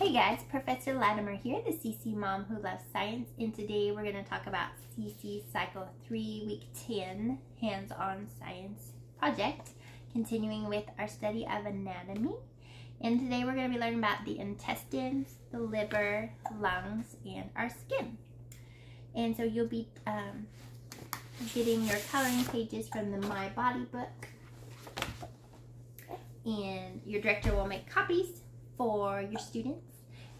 Hey guys, Professor Latimer here, the CC mom who loves science, and today we're going to talk about CC Cycle 3, Week 10, Hands-on Science Project, continuing with our study of anatomy. And today we're going to be learning about the intestines, the liver, lungs, and our skin. And so you'll be um, getting your coloring pages from the My Body book. And your director will make copies for your students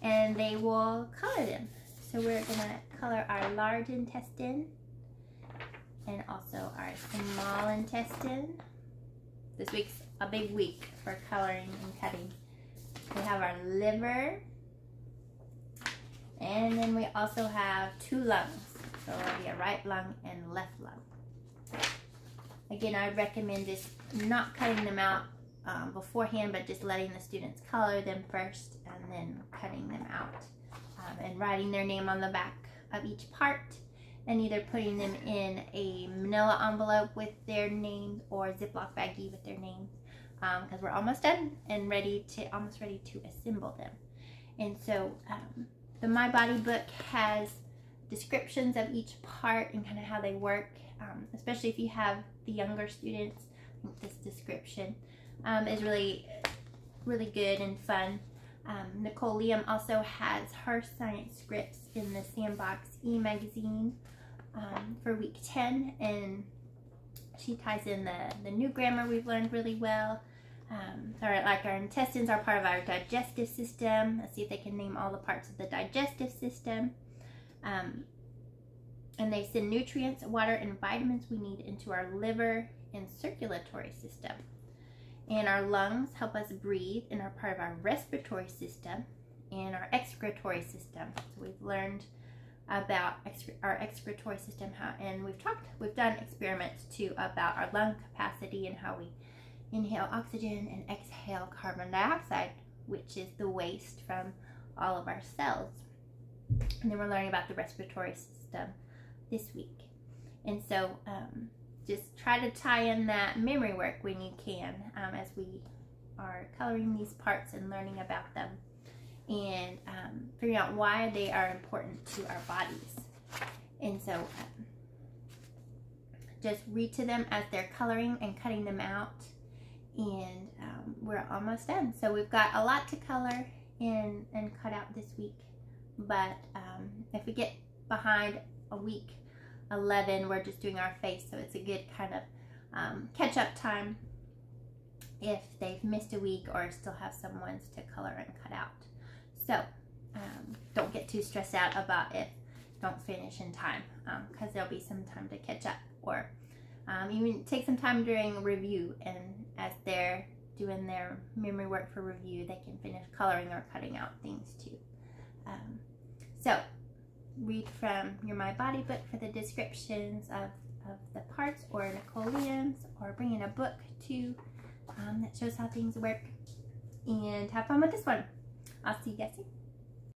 and they will color them. So we're gonna color our large intestine and also our small intestine. This week's a big week for coloring and cutting. We have our liver and then we also have two lungs. So it'll be a right lung and left lung. Again, I recommend just not cutting them out um, beforehand, but just letting the students color them first and then cutting them out um, and writing their name on the back of each part and either putting them in a manila envelope with their names or Ziploc baggie with their names because um, we're almost done and ready to almost ready to assemble them. And so um, the My Body book has descriptions of each part and kind of how they work, um, especially if you have the younger students. this description um, is really, really good and fun. Um, Nicole Liam also has her science scripts in the Sandbox e-magazine um, for week 10 and she ties in the, the new grammar we've learned really well. Um, like our intestines are part of our digestive system. Let's see if they can name all the parts of the digestive system. Um, and they send nutrients, water, and vitamins we need into our liver and circulatory system. And our lungs help us breathe and are part of our respiratory system and our excretory system. So we've learned about our excretory system how, and we've talked, we've done experiments too about our lung capacity and how we inhale oxygen and exhale carbon dioxide, which is the waste from all of our cells. And then we're learning about the respiratory system this week. And so um, just try to tie in that memory work when you can um, as we are coloring these parts and learning about them and um, figuring out why they are important to our bodies. And so um, just read to them as they're coloring and cutting them out and um, we're almost done. So we've got a lot to color and, and cut out this week but um, if we get behind a week 11 we're just doing our face so it's a good kind of um, catch up time if they've missed a week or still have some ones to color and cut out. So um, don't get too stressed out about if don't finish in time because um, there'll be some time to catch up or um, even take some time during review and as they're doing their memory work for review they can finish coloring or cutting out things too. Um, so read from your My Body book for the descriptions of, of the parts or Nicole Liam's or bring in a book too um, that shows how things work and have fun with this one. I'll see you guys soon.